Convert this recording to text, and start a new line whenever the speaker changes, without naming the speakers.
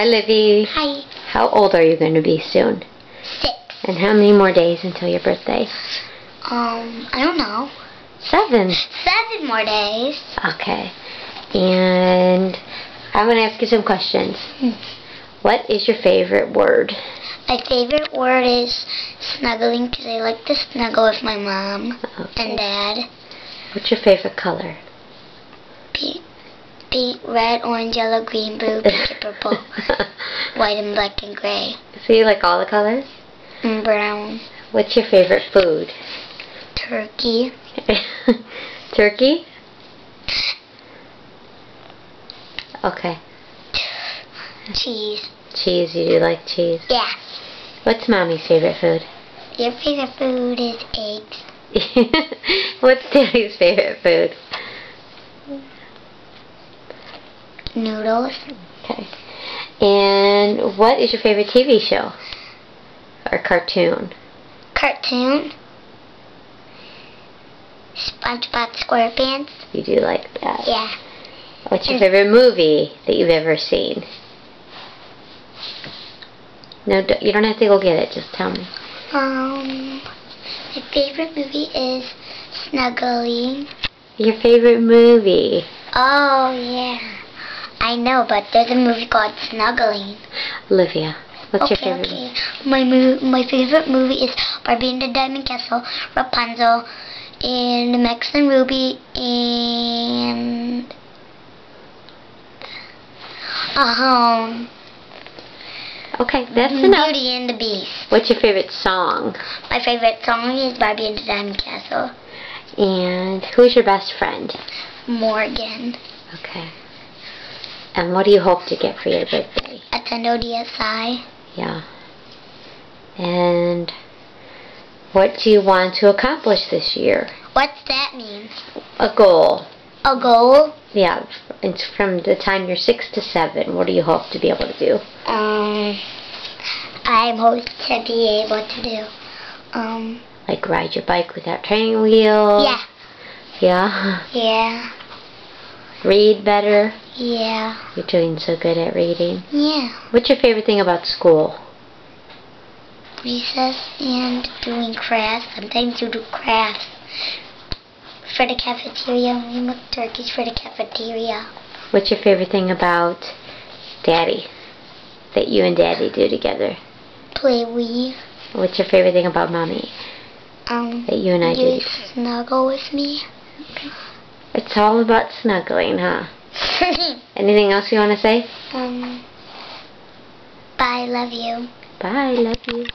Hi, Livy.
Hi.
How old are you going to be soon?
Six.
And how many more days until your birthday?
Um, I don't know.
Seven.
Seven more days.
Okay. And I'm going to ask you some questions.
Hmm.
What is your favorite word?
My favorite word is snuggling because I like to snuggle with my mom
Okay.
and dad.
What's your favorite color?
Pink, red, orange, yellow, green, blue, pink, and purple, white, and black, and gray,
so you like all the colors?
and brown.
What's your favorite food?
Turkey.
Turkey? Okay.
Cheese.
Cheese, you do like cheese.
Yeah.
What's mommy's favorite food?
Your favorite food is eggs.
What's daddy's favorite food?
Noodles.
Okay. And what is your favorite TV show? Or cartoon?
Cartoon. SpongeBob SquarePants.
You do like that.
Yeah.
What's your favorite movie that you've ever seen? No, you don't have to go get it. Just tell me.
Um, my favorite movie is Snuggling.
Your favorite movie?
Oh, yeah. I know, but there's a movie called Snuggling.
Olivia. What's
okay,
your favorite?
okay. My mo- my favorite movie is Barbie and the Diamond Castle, Rapunzel, and Max and Ruby, and um,
Okay, that's enough.
Beauty and the Beast.
What's your favorite song?
My favorite song is Barbie and the Diamond Castle.
And who's your best friend?
Morgan.
Okay. And what do you hope to get for your birthday?
A Nintendo DSi.
Yeah. And what do you want to accomplish this year?
What's that mean?
A goal.
A goal?
Yeah, it's from the time you're six to seven. What do you hope to be able to do?
Um, I hope to be able to do. Um,
Like ride your bike without training wheels?
yeah,
Yeah.
yeah,
Read better?
yeah,
You're doing so good at reading.
yeah.
What's your favorite thing about school?
Recess and doing crafts. Sometimes you do crafts. For the cafeteria, we make turkeys for the cafeteria.
What's your favorite thing about Daddy? That you and Daddy do together?
Play Wii.
What's your favorite thing about Mommy?
Um,
That you and I do
you snuggle with me.
It's all about snuggling, huh? Anything else you want to say?
um, bye, love you.
Bye, love you.